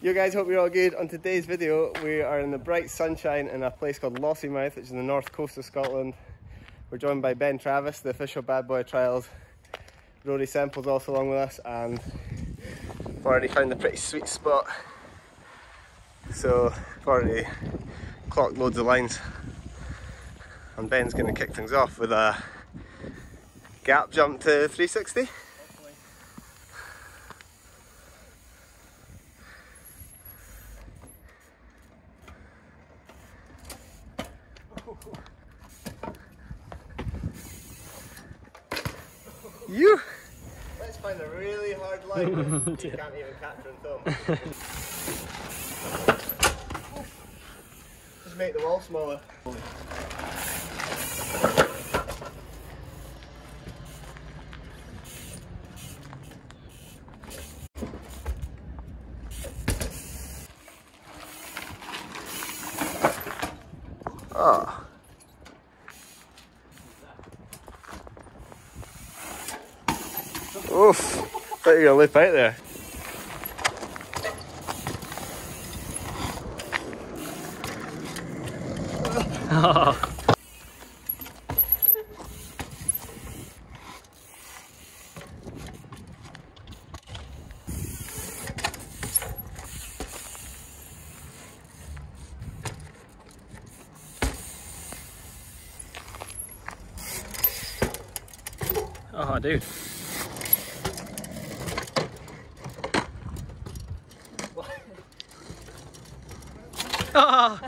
You guys hope you're all good. On today's video, we are in the bright sunshine in a place called Lossiemouth, which is in the north coast of Scotland. We're joined by Ben Travis, the official Bad Boy Trials. Rory Semple's also along with us, and we've already found a pretty sweet spot. So, we've already clocked loads of lines. And Ben's going to kick things off with a gap jump to 360. You! Let's find a really hard line that you can't even capture and film. Just make the wall smaller. Ah. Oof. Thought you were gonna leap out there. Oh, dude. Oh.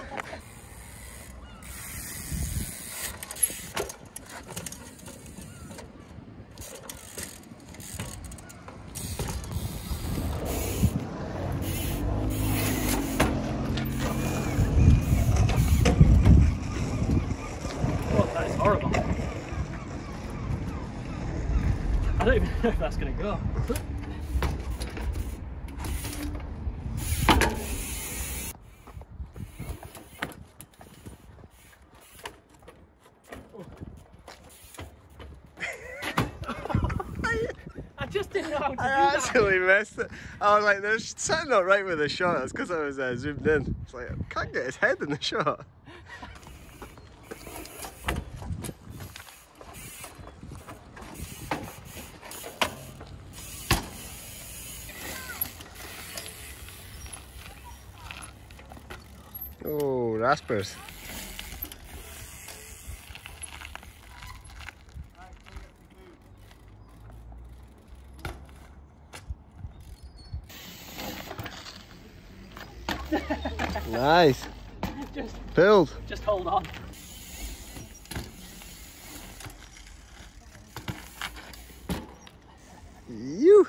I don't even know if that's gonna go. I just didn't know how to do I actually missed it. I was like, there's something not right with the shot. It's because I was uh, zoomed in. It's like, I can't get his head in the shot. Oh, raspers. Nice. Just, Filled. just hold on. You.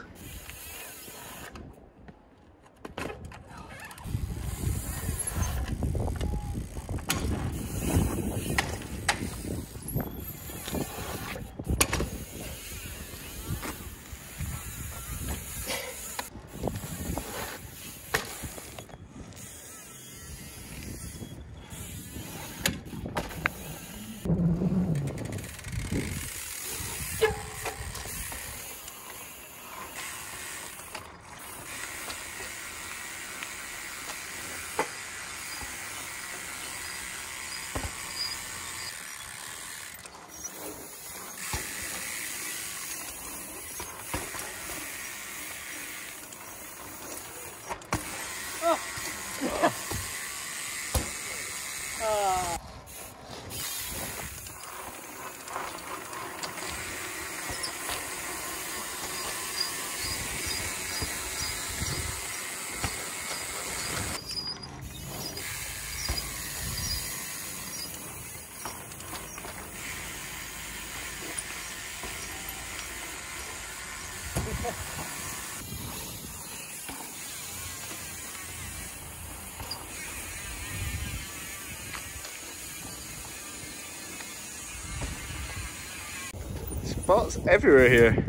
Spots everywhere here.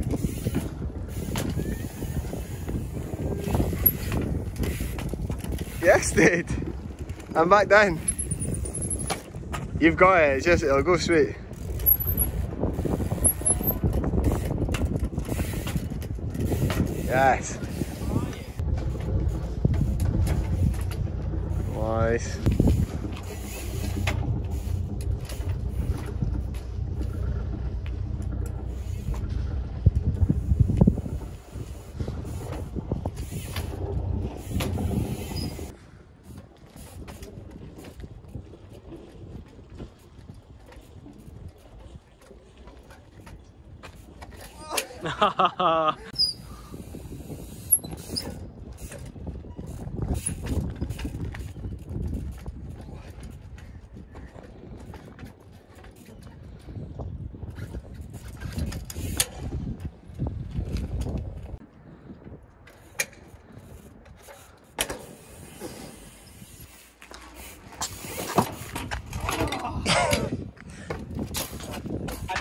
Yes, dude. I'm back down. You've got it. It's just it'll go straight. Yes. Nice. I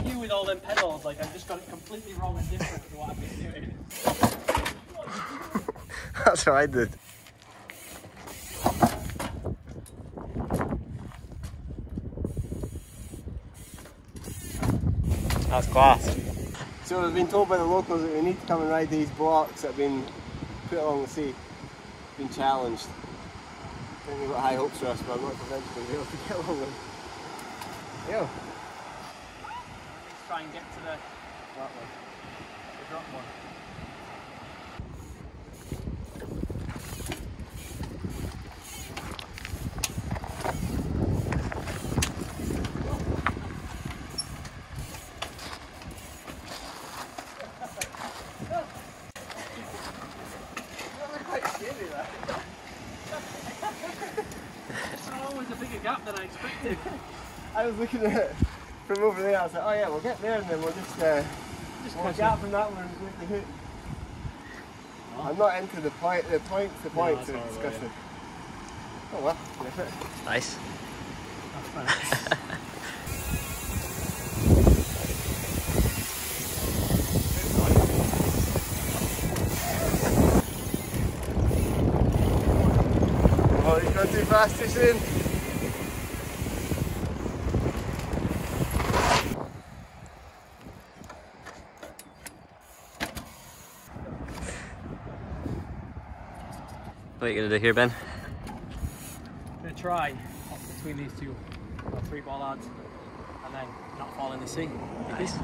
knew with all them pedals, like I've just got it completely wrong and different to what I've been doing. That's what I did. That's class. So we've been told by the locals that we need to come and ride these blocks that have been put along the sea. Been challenged. I think they've got high hopes for us, but I'm not convinced we'll be able to get along them. Yo. Let's try and get to the, drop one. Oh, it's a bigger gap than I expected. I was looking at it from over there, I was like, oh yeah, we'll get there and then we'll just, uh, Just we'll catch gap from that one and go to the hook. Oh. I'm not into the point, the point, the point that's to horrible, discuss yeah. it. Oh well, worth it. Nice. That's. Oh, you've gone too fast too What are you gonna do here, Ben? I'm gonna try off between these two three ball lads and then not fall in the sea. Nice.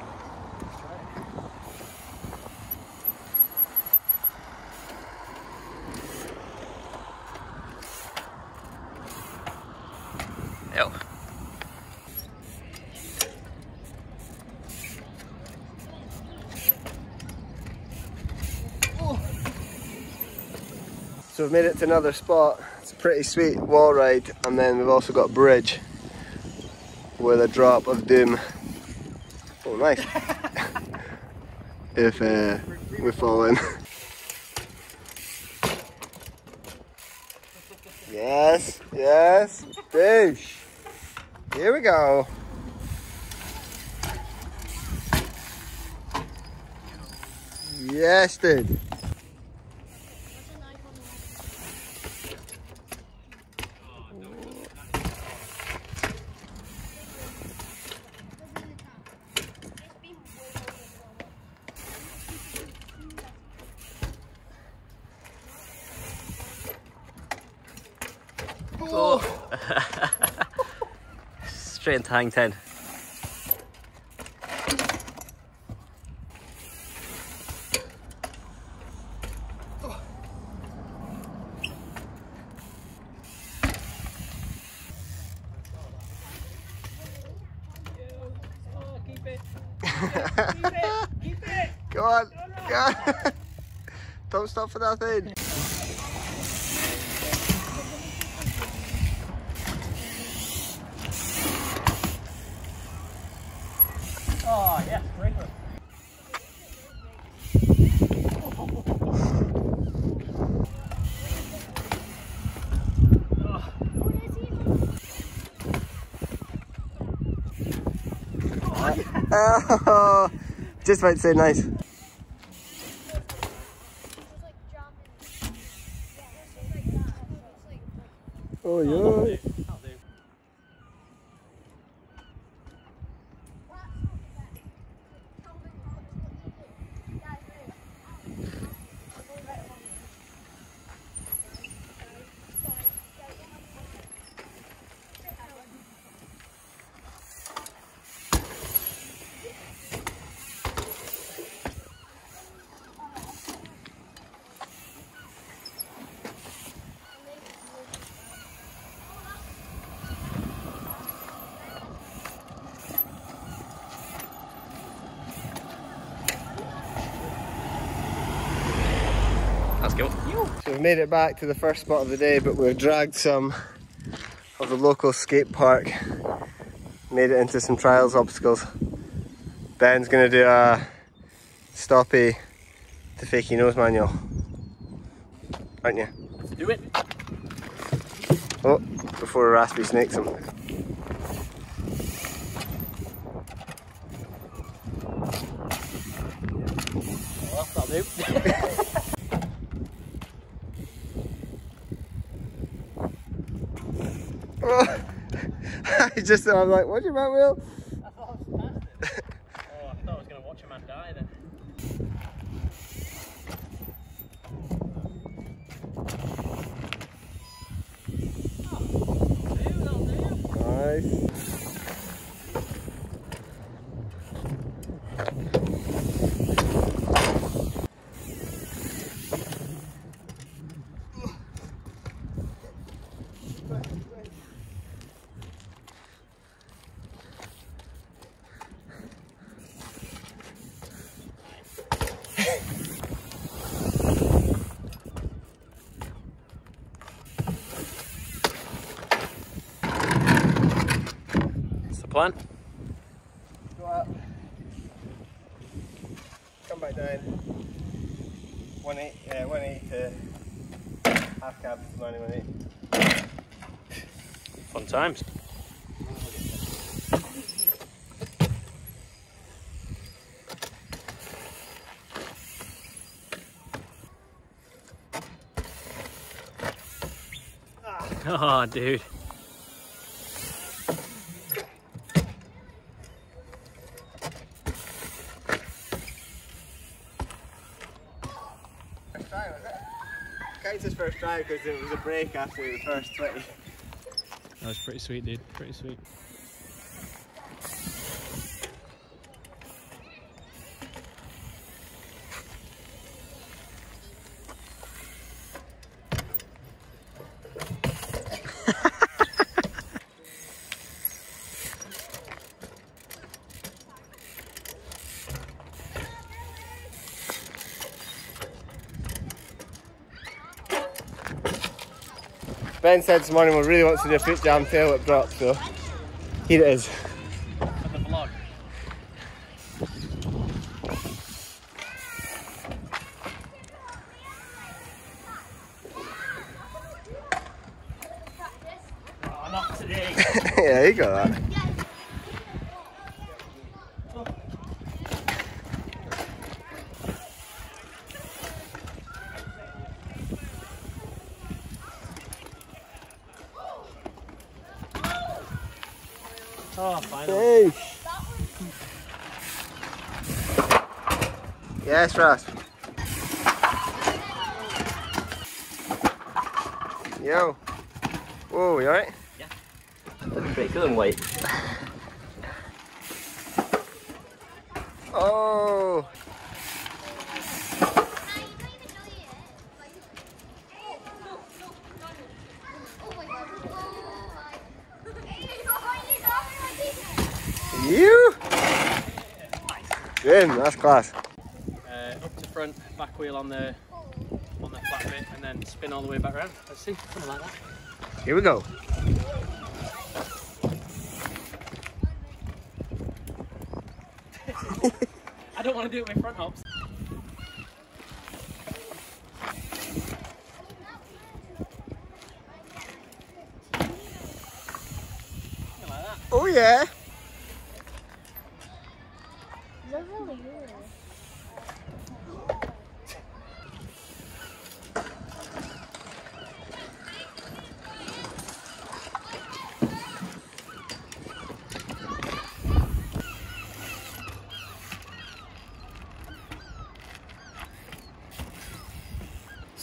So we've made it to another spot. It's a pretty sweet wall ride, and then we've also got a bridge with a drop of doom. Oh, nice. if uh, we fall in. yes, yes, fish. Here we go. Yes, dude. Oh. Straight into hang 10. Oh, keep it. Keep it. Keep it. Go on, go on. Don't stop for nothing. Oh, yes, great one. Oh, just about to say nice. Oh yeah. That'll do. Let's go. So we've made it back to the first spot of the day, but we've dragged some of the local skate park, made it into some trials obstacles. Ben's gonna do a stoppy to fakie nose manual, aren't you? Let's do it. Oh, before a Raspy snakes him. Well, that'll do. I just, I'm like, what do you want, Will? I thought I was past it. Oh, I thought I was going to watch a man die then. Nice. Plan. Go up. Come back down. One eight, yeah, one eight to half cab to money one eight. Fun times. Oh, dude. First try, was it? Counts as first try because it was a break after the first 20. That was pretty sweet, dude. Pretty sweet. Ben said this morning we really wants to do a foot jam tail whip drop, so here it is. For the vlog. Oh, not today. yeah, you got that. Ross. Yo. Whoa, you alright? Looking pretty cool in white. Oh. You. Good, that's class. Front, back wheel on the on the flat bit, and then spin all the way back around. Let's see, something like that. Here we go. I don't want to do it with front hops. Something like that. Oh yeah.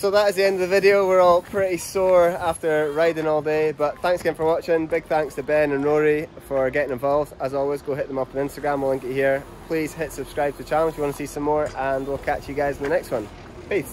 So that is the end of the video. We're all pretty sore after riding all day, but thanks again for watching. Big thanks to Ben and Rory for getting involved. As always, go hit them up on Instagram. We'll link it here. Please hit subscribe to the channel if you want to see some more, and we'll catch you guys in the next one. Peace.